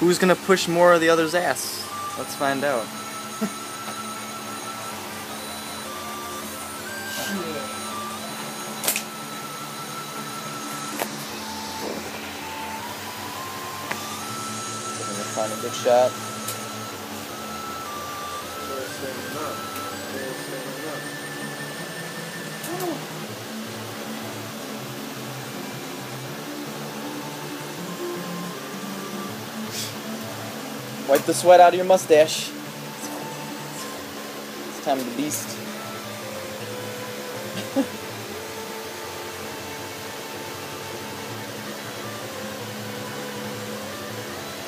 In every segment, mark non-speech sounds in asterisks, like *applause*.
Who's gonna push more of the other's ass? Let's find out. Find a good shot. Wipe the sweat out of your mustache. It's time of the beast.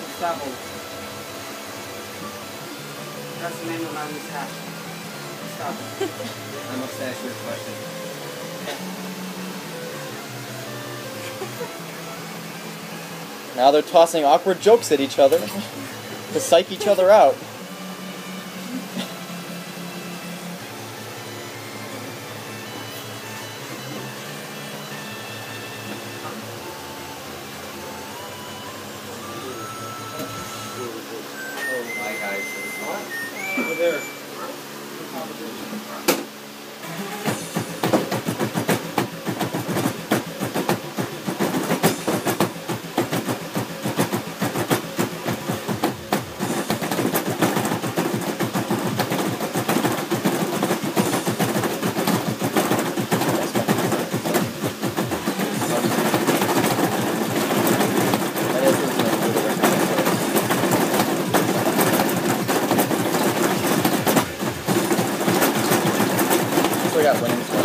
Gustavo. That's *laughs* the name of my mustache. Gustavo. I must ask you a question. Now they're tossing awkward jokes at each other *laughs* to psych each other out. Oh my guys. Over there. Goiabana.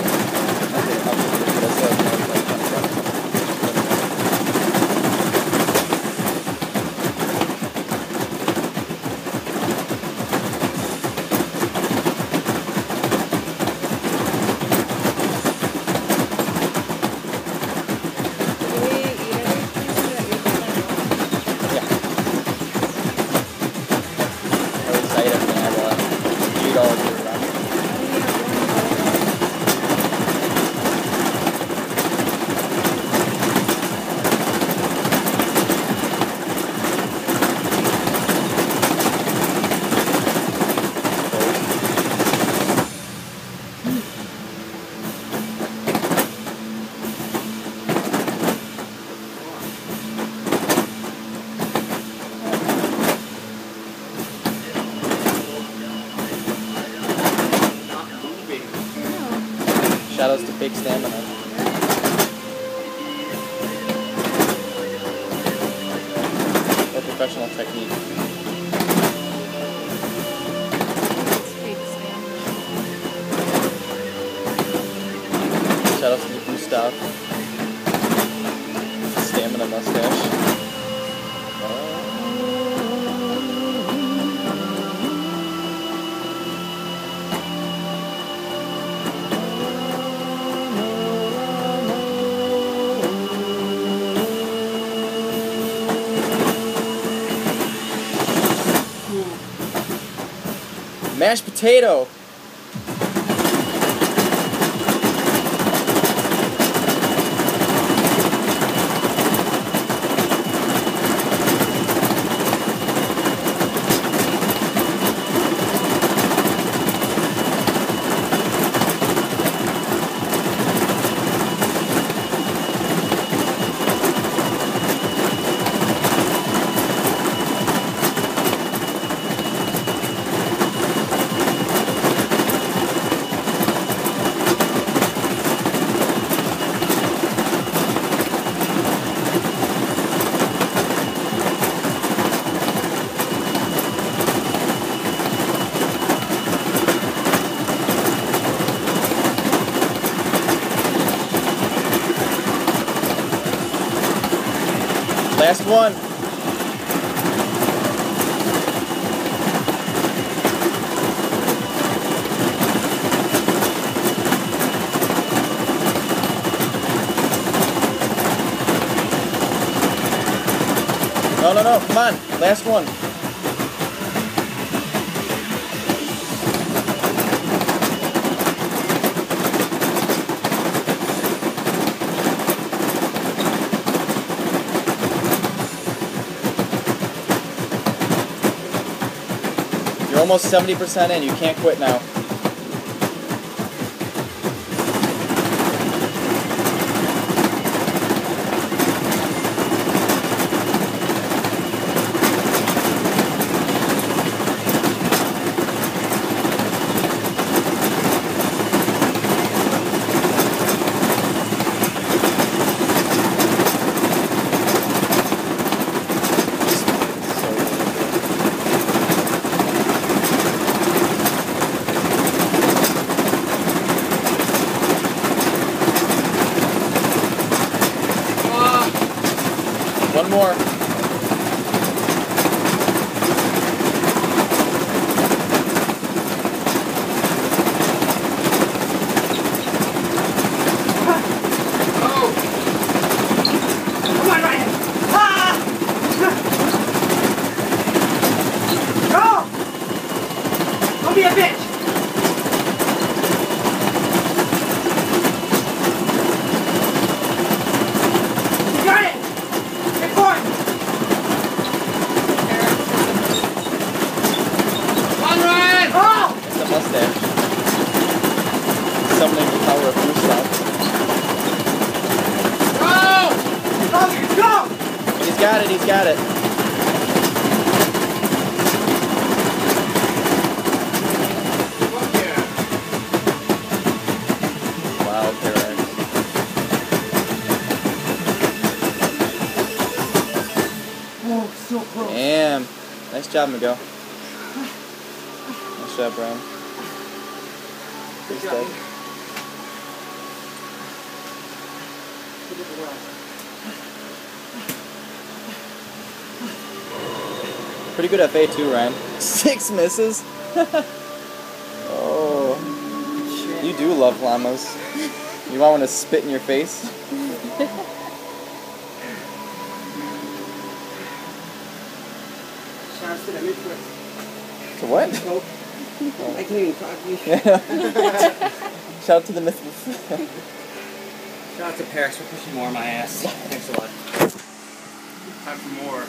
Shoutouts to Big Stamina. Or professional technique. Mashed potato. Last one. No, no, no, come on. Last one. Almost 70% in. You can't quit now. One more. Oh! Come on, Ryan! Ah! Go! Don't be a bitch! You got it! Get going! Come on, Ryan! Oh! It's a mustache. Summoning the power of Gustav. Go! Go! He's got it, he's got it. Oh, so close. Damn. Nice job, Miguel. Nice job, Brian. Good job. Look at the well. Pretty good FA too, Ryan. Six misses. *laughs* oh, Shit. you do love llamas. You might want one to spit in your face? Shouts to the Midwest. To what? Nope. I can't even talk to you. *laughs* Shout out to the myth. Shout out to Parrax for pushing more on my ass. Thanks a lot. Time for more.